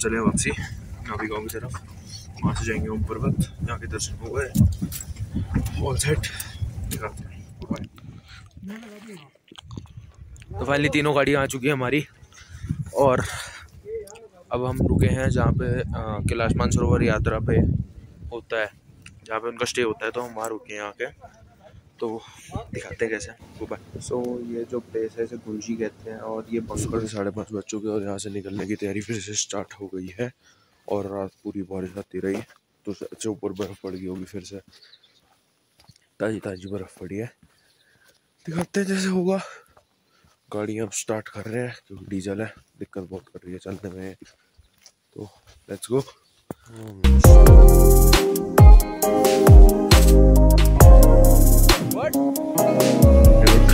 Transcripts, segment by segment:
चले वापसी। नाभी गाँव की तरफ़। वहाँ से जाएँगे ओम पर्वत। यहाँ के दर्शन हो गए। ऑल सेट तो फाइनली तीनों गाड़ियाँ आ चुकी हैं हमारी। और अब हम रुके हैं जहाँ पे कैलाश मानसरोवर यात्रा पे होता है। जहाँ पे उनका स्टे होता है तो हम वहाँ रुके हैं आके। तो दिखाते हैं कैसे। ऊपर सो so, ये जो प्लेस है इसे गुंजी कहते हैं और ये बंकर साढ़े पाँच बज चुके और यहाँ से निकलने की तैयारी फिर से स्टार्ट हो गई है और रात पूरी बारिश आती रही। तो अच्छे ऊपर बर्फ़ पड़ गई होगी फिर से। ताज़ी ताज़ी बर्फ़ पड़ी है। दिखाते हैं जैसे होगा। गाड़ी अब स्टार्ट कर रहे हैं क्योंकि डीजल है। दिक्कत बहुत कर रही है चलने में। तो लेट्स गो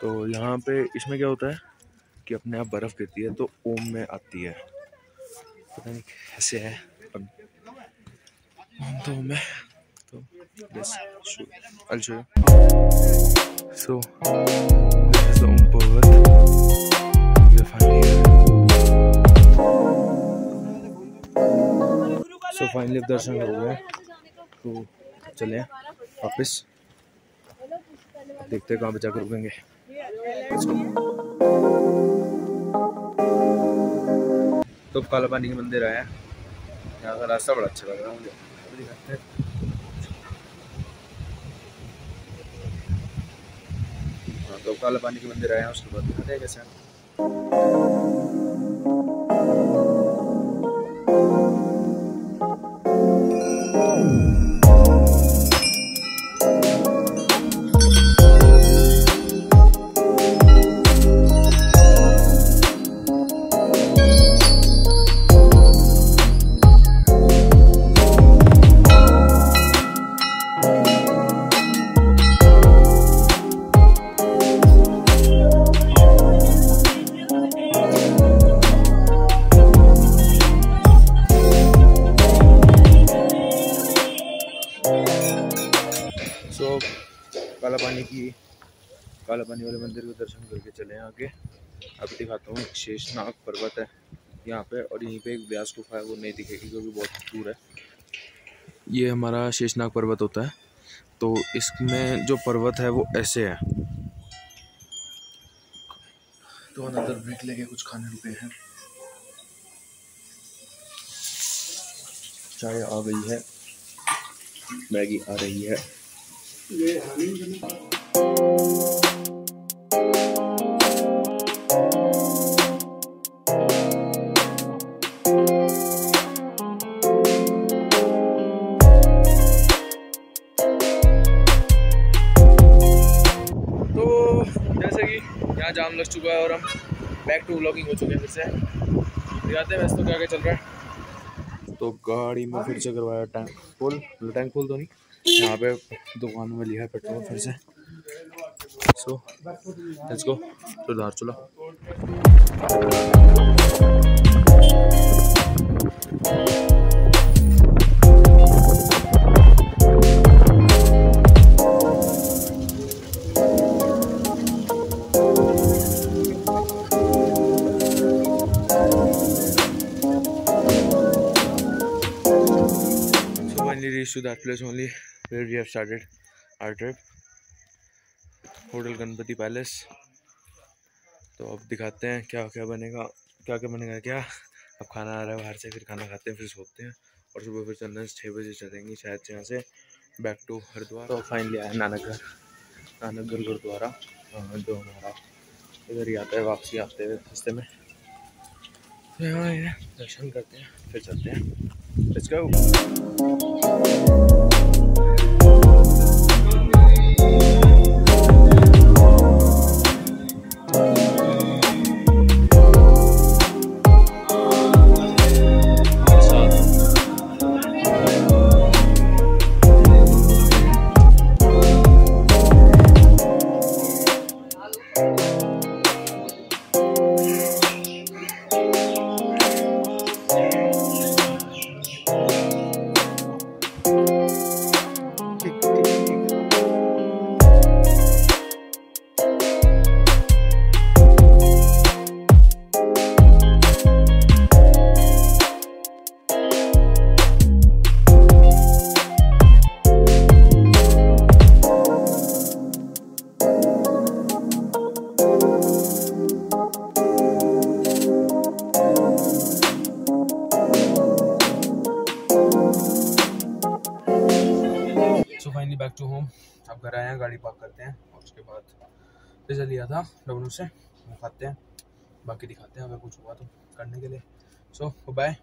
तो यहाँ पे इसमें क्या होता है कि अपने आप बर्फ़ गिरती है तो ओम में आती है। पता नहीं कैसे है तो है तो I'll show सो फाइनली दर्शन हो गए। तो चले वापस। देखते हैं कहाँ पे जाकर रुकेंगे। तो काला पानी का मंदिर आया यहाँ का रास्ता बड़ा अच्छा लग रहा है मुझे। हाँ तो काला पानी के मंदिर आया उसके बाद दिखाते हैं कैसे काला पानी वाले मंदिर के दर्शन करके चले हैं आगे। अभी दिखाता हूँ शेषनाग पर्वत है यहाँ पे और यहीं पे एक व्यास गुफा है, वो नहीं दिखेगी क्योंकि बहुत दूर है। ये हमारा शेषनाग पर्वत होता है। तो इसमें जो पर्वत है, वो ऐसे है। तो अंदर ब्रेक लेके कुछ खाने रुके हैं। चाय आ गई है। मैगी आ रही है। कि यहाँ जाम लग चुका है और हम बैक टू व्लॉगिंग हो चुके हैं फिर से। दिखाते हैं वैसे तो क्या क्या चल रहा है। तो गाड़ी में फिर से करवाया टैंक फुल टैंक फुल तो नहीं, यहाँ पे दुकान में लिया है पेट्रोल फिर से। So let's go to Dharchula. to that place only where we have started our trip Hotel Ganpati Palace. तो अब दिखाते हैं क्या क्या बनेगा, क्या क्या बनेगा क्या। अब खाना आ रहा है बाहर से, फिर खाना खाते हैं, फिर सोते हैं। और सुबह फिर चलना है छः बजे चलेंगे शायद से यहाँ से बैक टू हरिद्वार। तो फाइनली आया नानक घर नानक घर गुरुद्वारा जो हमारा इधर ही आता है, वापसी आते हुए रास्ते में। तो यहाँ दर्शन करते हैं, फिर चलते हैं। Let's go finally back to home अब घर आए हैं गाड़ी पार्क करते हैं और उसके बाद पिज़्ज़ा लिया था डब्लू से। वो खाते हैं बाकी दिखाते हैं अगर कुछ हुआ तो करने के लिए। सो so, बाय